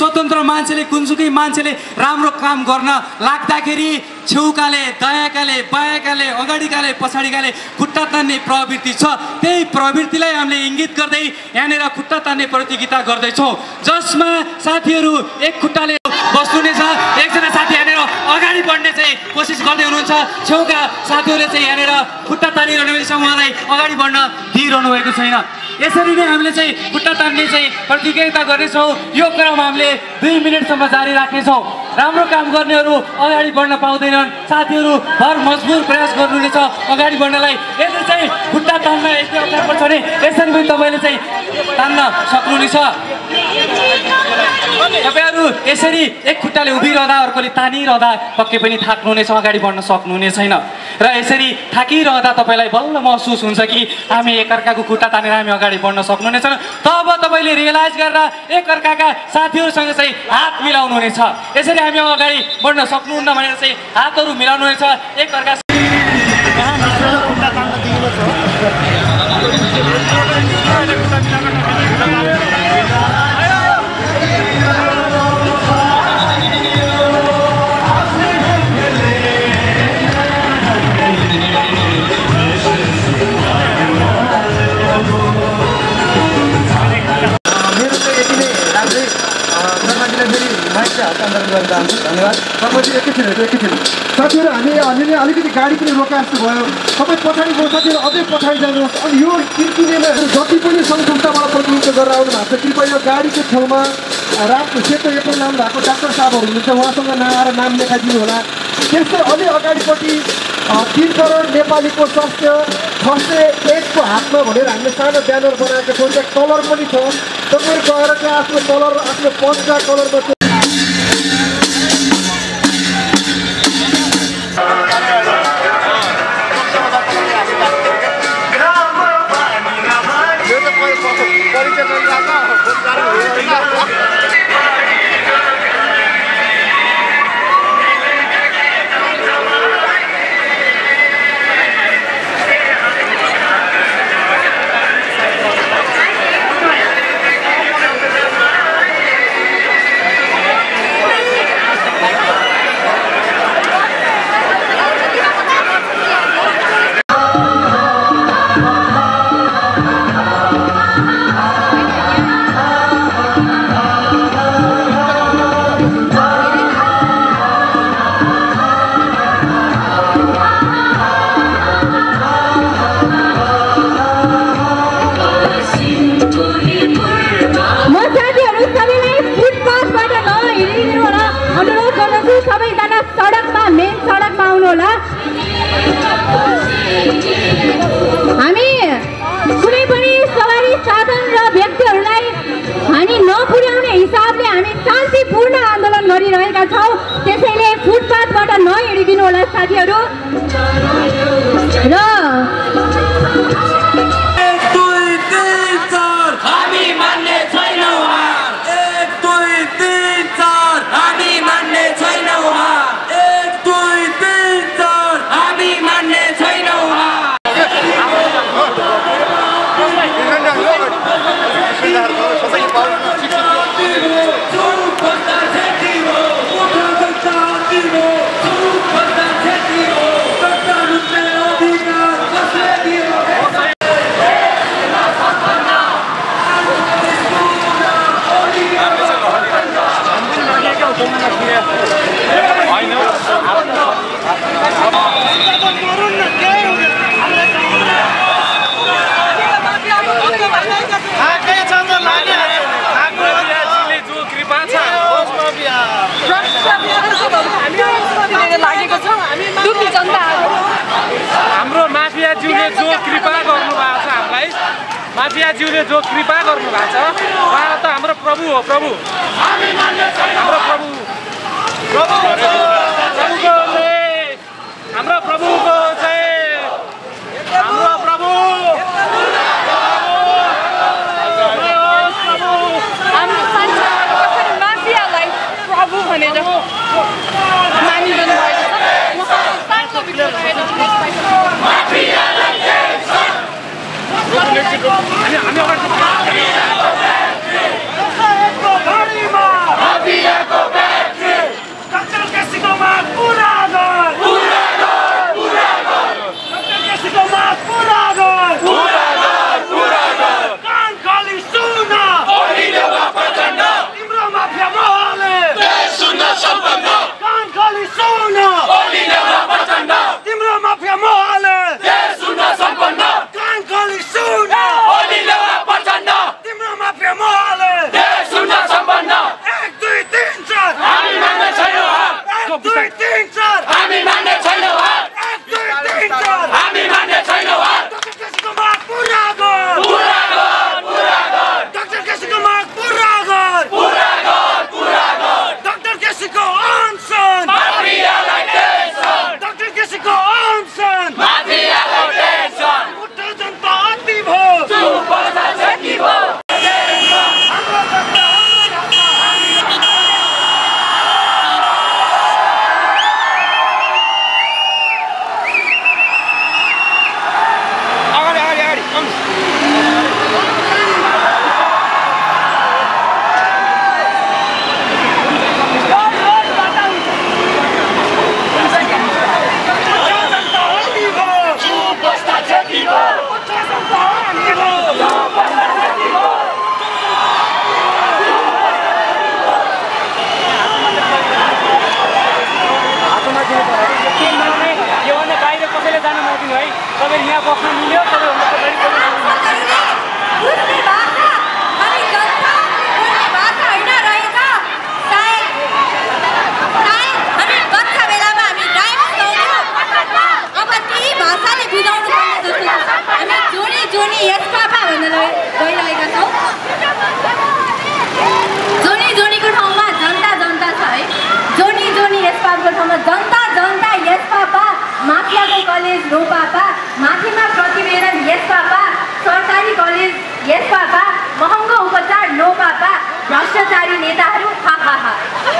स्वतन्त्र मान्छेले कुनसुकै मान्छेले राम्रो काम गर्न लाग्दाखेरि छेउकाले दायाँकाले बायाँकाले अगाडिकाले पछाडिकाले खुट्टा तान्ने प्रवृत्ति छ। त्यही प्रवृत्तिलाई हामीले इङ्गित गर्दै यहाँनिर खुट्टा तान्ने प्रतियोगिता गर्दैछौँ। जसमा साथीहरू एक खुट्टाले बस्नु यहाँनिर बढ्ने चाहिँ कोसिस गर्दै हुनुहुन्छ। छेउका साथीहरूले चाहिँ यहाँनिर खुट्टा तानिरहनु भएको छ उहाँलाई अगाडि बढ्न दिइरहनु भएको छैन। यसरी नै हामीले चाहिँ खुट्टा तान्ने चाहिँ प्रतियोगिता गर्नेछौँ। यो क्रम हामीले दुई मिनटसम्म जारी राख्नेछौँ। राम्रो काम गर्नेहरू अगाडि बढ्न पाउँदैनन्। साथीहरू भर मजबुर प्रयास गर्नुहुनेछ। अगाडि बढ्नलाई यदि चाहिँ खुट्टा तान्न यति अप्ठ्यारो पर्छ भने यसरी पनि तपाईँले चाहिँ तान्न सक्नुहुनेछ। तपाईँहरू यसरी एक खुट्टाले उभिरहँदा अर्कोले तानिरहँदा पक्कै पनि थाक्नुहुनेछ अगाडि बढ्न सक्नुहुने छैन र यसरी थाकिरहँदा तपाईँलाई बल्ल महसुस हुन्छ कि हामी एकअर्काको खुट्टा तानेर हामी अगाडि बढ्न सक्नुहुने छैन तब तपाईँले रियलाइज गरेर एकअर्काका साथीहरूसँग चाहिँ हात मिलाउनु हुनेछ यसरी हामी अगाडि बढ्न सक्नुहुन्न भनेर चाहिँ हातहरू मिलाउनु हुनेछ एकअर्का शर्माजी एकैछिन हेर्नु एकैछिन साथीहरू हामी हामीले अलिकति गाडी पनि रोका जस्तो भयो। तपाईँ पछाडि गयो साथीहरू अझै पछाडि जानुहोस् अनि यो किर्किनेमा जति पनि सङ्घ संस्थाबाट प्रतिनिधित्व गरेर आउनु भएको छ कृपया यो गाडीको छेउमा रातको सेतो एप्रिल नाम भएको डाक्टर साहबहरू हुनुहुन्छ उहाँसँग नआएर नाम लेखाइदिनु होला। त्यस्तै अलि अगाडिपट्टि तिन करोड नेपालीको स्वास्थ्य सय एकको हातमा भनेर हामीले सानो ब्यानर बनाएको छौँ त्यहाँ कलर पनि छ। तपाईँहरू गएर चाहिँ आफ्नो कलर आफ्नो पञ्चका कलरमा शान्तिपूर्ण आन्दोलन गरिरहेका छौँ। त्यसैले फुटपाथबाट नहिँडिदिनु होला साथीहरू। र जो कृपा गर्नुभएको छ हामीलाई माफियाज्यूले जो कृपा गर्नुभएको छ उहाँ त हाम्रो प्रभु हो प्रभु। हाम्रो प्रभु। प्रभुको चाहिँ हाम्रो नो पापा माथिमा प्रतिवेदन यस पापा सरकारी कलेज यस पापा महँगो उपचार नो पापा भ्रष्टाचारी नेताहरू हा हा हा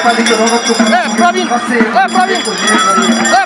Eh, Pravin! Eh, Pravin!